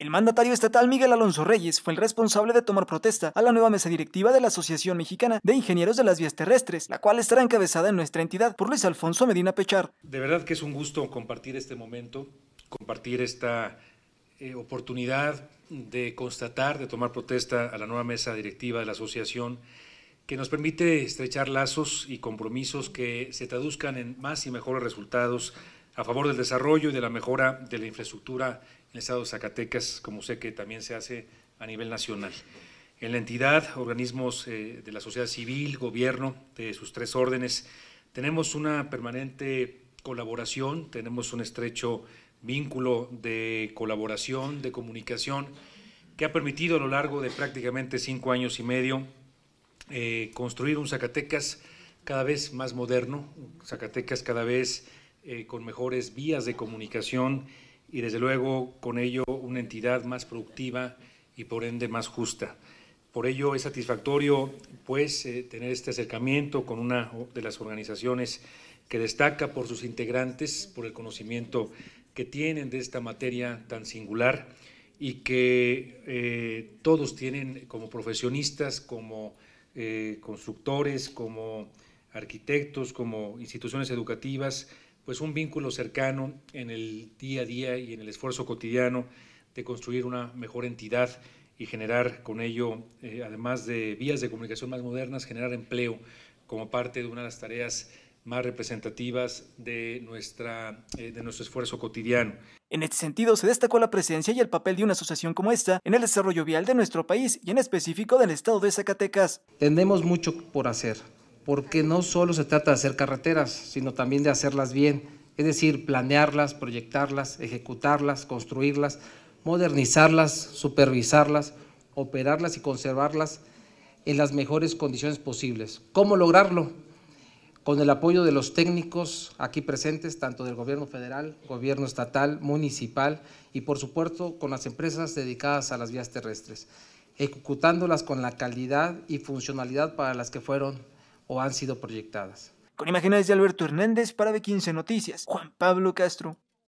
El mandatario estatal Miguel Alonso Reyes fue el responsable de tomar protesta a la nueva mesa directiva de la Asociación Mexicana de Ingenieros de las Vías Terrestres, la cual estará encabezada en nuestra entidad por Luis Alfonso Medina Pechar. De verdad que es un gusto compartir este momento, compartir esta eh, oportunidad de constatar, de tomar protesta a la nueva mesa directiva de la asociación que nos permite estrechar lazos y compromisos que se traduzcan en más y mejores resultados a favor del desarrollo y de la mejora de la infraestructura en el estado de Zacatecas, como sé que también se hace a nivel nacional. En la entidad, organismos eh, de la sociedad civil, gobierno, de sus tres órdenes, tenemos una permanente colaboración, tenemos un estrecho vínculo de colaboración, de comunicación, que ha permitido a lo largo de prácticamente cinco años y medio eh, construir un Zacatecas cada vez más moderno, Zacatecas cada vez eh, con mejores vías de comunicación y desde luego con ello una entidad más productiva y por ende más justa. Por ello es satisfactorio pues eh, tener este acercamiento con una de las organizaciones que destaca por sus integrantes, por el conocimiento que tienen de esta materia tan singular y que eh, todos tienen como profesionistas, como constructores, como arquitectos, como instituciones educativas, pues un vínculo cercano en el día a día y en el esfuerzo cotidiano de construir una mejor entidad y generar con ello, eh, además de vías de comunicación más modernas, generar empleo como parte de una de las tareas más representativas de, nuestra, eh, de nuestro esfuerzo cotidiano. En este sentido, se destacó la presencia y el papel de una asociación como esta en el desarrollo vial de nuestro país y en específico del estado de Zacatecas. Tenemos mucho por hacer porque no solo se trata de hacer carreteras, sino también de hacerlas bien, es decir, planearlas, proyectarlas, ejecutarlas, construirlas, modernizarlas, supervisarlas, operarlas y conservarlas en las mejores condiciones posibles. ¿Cómo lograrlo? Con el apoyo de los técnicos aquí presentes, tanto del gobierno federal, gobierno estatal, municipal y por supuesto con las empresas dedicadas a las vías terrestres, ejecutándolas con la calidad y funcionalidad para las que fueron o han sido proyectadas. Con imágenes de Alberto Hernández para B15 Noticias, Juan Pablo Castro.